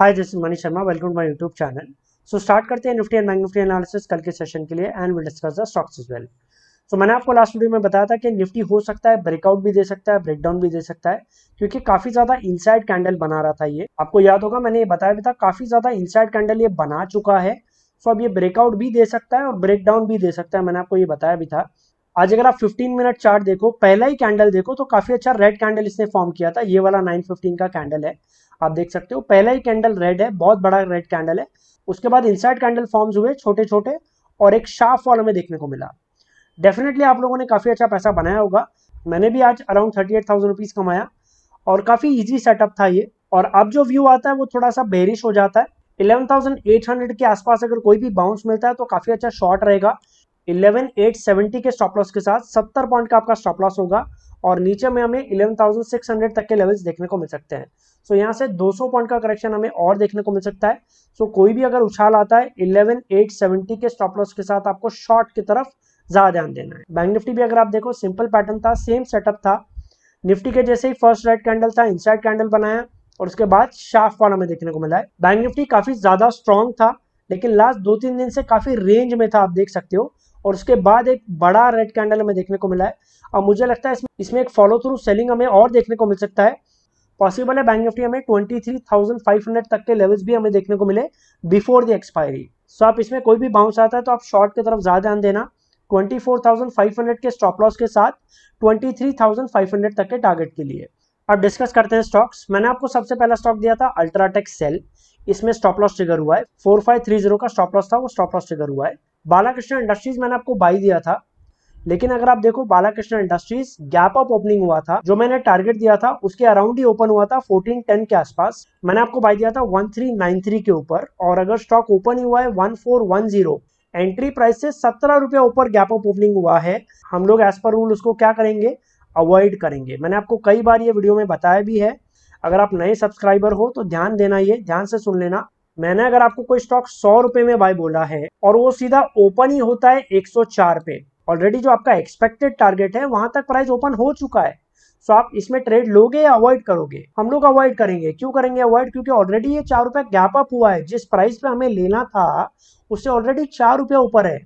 Hi this is Manish Sharma welcome to my YouTube channel so start करते हैं Nifty and bank Nifty analysis कल के session के लिए and will discuss the stocks as well so मैंने आपको last video में बताया था कि निफ्टी हो सकता है ब्रेकआउट भी दे सकता है ब्रेकडाउन भी दे सकता है, क्योंकि काफ़ी ज़्यादा इनसाइड कैंडल बना रहा था ये। आपको याद होगा, मैंने ये बताया भी था, काफ़ी ज़्यादा इनसाइड कैंडल ये बना चुका है। सो अब ये ब्रेकआउट भी दे सकता है और ब्रेकडाउन भी दे सकता है, मैंने आपको ये बताया भी था। आज अगर आप 15 मिनट चार्ट देखो, पहला ही कैंडल देखो तो काफ़ी अच्छा रेड कैंडल इसने फॉर्म किया था। ये वाला 915 का कैंडल है। आप देख सकते हो। पहला ही कैंडल रेड है बहुत बड़ा रेड कैंडल है। उसके बाद इनसाइड कैंडल फॉर्म्स हुए छोटे छोटे और एक शार्प फॉल हमें देखने को मिला। डेफिनेटली आप लोगों ने काफ़ी अच्छा पैसा बनाया होगा। मैंने भी आज around thirty eight thousand rupees कमाया और काफ़ी इजी सेटअप था ये। और अब जो व्यू आता है वो थोड़ा सा बेरिश हो जाता है। 11,800 के आसपास अगर कोई भी बाउंस मिलता है तो काफ़ी अच्छा शॉर्ट रहेगा। 11,870 के स्टॉप लॉस के साथ 70 पॉइंट का आपका स्टॉप लॉस होगा और नीचे में हमें 11,600 तक के लेवल्स देखने को मिल सकते हैं। सो यहाँ से 200 पॉइंट का करेक्शन हमें और देखने को मिल सकता है। सो कोई भी अगर उछाल आता है 11,870 के स्टॉप लॉस के साथ आपको शॉर्ट की तरफ़ ज़्यादा ध्यान देना है। बैंक निफ्टी भी अगर आप देखो सिंपल पैटर्न था सेम सेटअप था। निफ्टी के जैसे ही फ़र्स्ट रेड कैंडल था इनसाइड कैंडल बनाया और उसके बाद शार्प वाला हमें देखने को मिला है। बैंक निफ्टी काफ़ी ज़्यादा स्ट्रॉन्ग था लेकिन लास्ट दो तीन दिन से काफ़ी रेंज में था आप देख सकते हो। और उसके बाद एक बड़ा रेड कैंडल हमें देखने को मिला है। और मुझे लगता है इसमें एक फॉलो थ्रू सेलिंग हमें और देखने को मिल सकता है। पॉसिबल है बैंक निफ्टी हमें 23,500 तक के लेवल्स भी हमें देखने को मिले बिफोर द एक्सपायरी सो आप इसमें कोई भी बाउंस आता है तो आप शॉर्ट की तरफ़ ज़्यादा ध्यान देना. 24,500 के स्टॉप लॉस के साथ 23,500 तक के टारगेट के लिए. अब डिस्कस करते हैं स्टॉक्स मैंने आपको सबसे पहला स्टॉक दिया था अल्ट्राटेक सेल इसमें स्टॉप लॉस ट्रिगर हुआ है. 4530 का स्टॉप लॉस था वो स्टॉप लॉस ट्रिगर हुआ है. बालाकृष्ण इंडस्ट्रीज़ मैंने आपको बाई दिया था. लेकिन अगर आप देखो Balkrishna Industries gap up opening हुआ था, जो मैंने टारगेट दिया था, उसके अराउंड ही ओपन हुआ था 1410 के आसपास। मैंने आपको बाई दिया था 1393 के ऊपर, और अगर स्टॉक ओपन ही हुआ है 1410 एंट्री प्राइस से सत्रह रुपया ऊपर गैप अप ओपनिंग हुआ है। हम लोग एज पर रूल उसको क्या करेंगे? अवॉइड करेंगे। मैंने आपको कई बार ये वीडियो में बताया भी है। अगर आप नए सब्सक्राइबर हो तो ध्यान देना ये, ध्यान से सुन लेना। मैंने अगर आपको कोई स्टॉक सौ रुपए में बाय बोला है, और वो सीधा ओपन ही होता है 104 पे ऑलरेडी जो आपका एक्सपेक्टेड टारगेट है, वहाँ तक प्राइस ओपन हो चुका है। सो आप इसमें ट्रेड लोगे या अवॉइड करोगे? हम लोग अवॉइड करेंगे। क्यों करेंगे अवॉइड क्योंकि ऑलरेडी ये चार रुपए गैप अप हुआ है। जिस प्राइस पे हमें लेना था, उससे ऑलरेडी चार रुपया ऊपर है।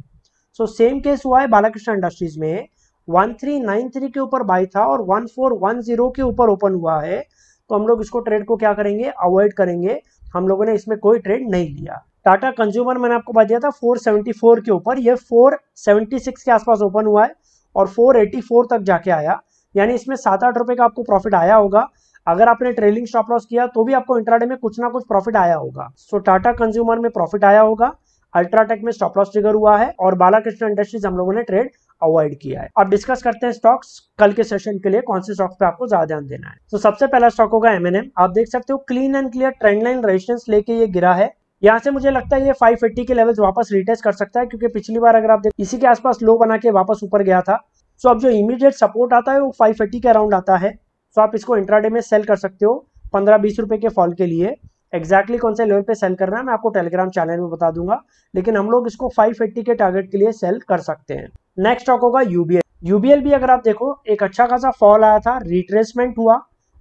सो सेम केस हुआ है बालाकृष्ण इंडस्ट्रीज़ में। 1393 के ऊपर बाई था और 1410 के ऊपर ओपन हुआ है। तो हम लोग इसको ट्रेड को क्या करेंगे? अवॉइड करेंगे। हम लोगों ने इसमें कोई ट्रेड नहीं लिया। टाटा कंज्यूमर मैंने आपको बता दिया था 474 के ऊपर, ये 476 के आसपास ओपन हुआ है और 484 तक जाके आया। यानी इसमें सात आठ रुपए का आपको प्रॉफिट आया होगा। अगर आपने ट्रेलिंग स्टॉप लॉस किया तो भी आपको इंट्राडे में कुछ ना कुछ प्रॉफिट आया होगा। सो टाटा कंज्यूमर में प्रॉफिट आया होगा। अल्ट्राटेक में स्टॉप लॉस ट्रिगर हुआ है और बालाकृष्ण इंडस्ट्रीज़ हम लोगों ने ट्रेड अवॉइड किया है। अब डिस्कस करते हैं स्टॉक्स कल के सेशन के लिए कौन से स्टॉक्स पे आपको ज़्यादा ध्यान देना है। तो सबसे पहला स्टॉक होगा एमएनएम आप देख सकते हो clean and clear trend line resistance लेके ये गिरा है। यहाँ से मुझे लगता है ये 580 के लेवल्स वापस रिटेस्ट कर सकता है, क्योंकि पिछली बार अगर आप देख इसी के आसपास लो बना के वापस ऊपर गया था सो अब जो इमीडिएट सपोर्ट आता है वो 580 के अराउंड आता है सो आप इसको इंट्राडे में सेल कर सकते हो पंद्रह बीस रुपए के फॉल के लिए। एक्जैक्टली कौन से लेवल पे सेल करना है, मैं आपको टेलीग्राम चैनल में बता दूँगा, लेकिन हम लोग इसको 580 के टारगेट के लिए सेल कर सकते हैं। नेक्स्ट स्टॉक होगा यूबीएल यूबीएल भी अगर आप देखो, एक अच्छा खासा फॉल आया था रिट्रेसमेंट हुआ,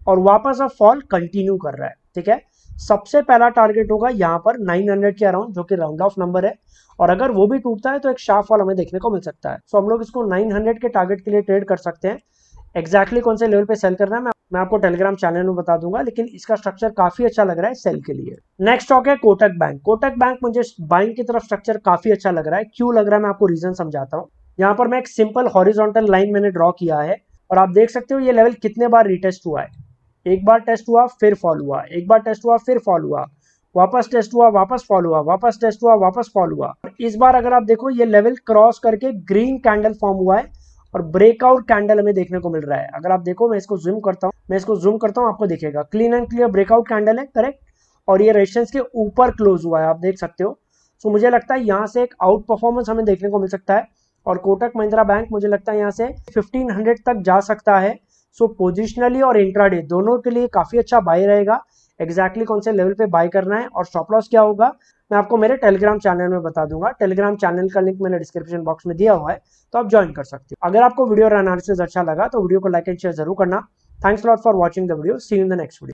और वापस अब फॉल कंटिन्यू कर रहा है, ठीक है? सबसे पहला टारगेट होगा यहाँ पर 900 के अराउंड जो कि राउंड ऑफ़ नंबर है। और अगर वो भी टूटता है तो एक शार्प फॉल हमें देखने को मिल सकता है। सो हम लोग इसको 900 के टारगेट के लिए ट्रेड कर सकते हैं। एक्जैक्टली कौन से लेवल पे सेल करना है, मैं मैं आपको टेलीग्राम चैनल में बता दूँगा, लेकिन इसका स्ट्रक्चर काफ़ी अच्छा लग रहा है सेल के लिए। नेक्स्ट स्टॉक है कोटक बैंक कोटक बैंक मुझे बाइंग की तरफ़ स्ट्रक्चर काफ़ी अच्छा लग रहा है। क्यों लग रहा है, मैं आपको रीजन समझाता हूँ। यहाँ पर मैं एक सिंपल हॉरिजॉन्टल लाइन मैंने ड्रॉ किया है। और आप देख सकते हो ये लेवल कितने बार रिटेस्ट हुआ है। एक बार टेस्ट हुआ, फिर फॉल हुआ। एक बार टेस्ट हुआ, फिर फॉल हुआ। वापस टेस्ट हुआ, वापस फॉल हुआ। वापस टेस्ट हुआ, वापस फॉल हुआ। इस बार अगर आप देखो, ये लेवल क्रॉस करके ग्रीन कैंडल फॉर्म हुआ है और ब्रेकआउट कैंडल हमें देखने को मिल रहा है। अगर आप देखो, मैं इसको जूम करता हूँ, मैं इसको जूम करता हूँ, आपको दिखेगा। Clean and clear breakout candle है करेक्ट और ये रेजिस्टेंस के ऊपर क्लोज हुआ है, आप देख सकते हो। सो मुझे लगता है यहाँ से एक आउट परफॉर्मेंस हमें देखने को मिल सकता है। और कोटक महिंद्रा बैंक, मुझे लगता है यहाँ से 1500 तक जा सकता है। सो पोजिशनली और इंट्राडे दोनों के लिए काफ़ी अच्छा बाय रहेगा। एग्जैक्टली exactly कौन से लेवल पे बाय करना है और स्टॉप लॉस क्या होगा? मैं आपको मेरे टेलीग्राम चैनल में बता दूँगा। टेलीग्राम चैनल का लिंक मैंने डिस्क्रिप्शन बॉक्स में दिया हुआ है तो आप ज्वाइन कर सकते हो। अगर आपको वीडियो और एनालिसिस अच्छा लगा तो वीडियो को लाइक एंड शेयर ज़रूर करना। Thanks lot for watching the video see in the next video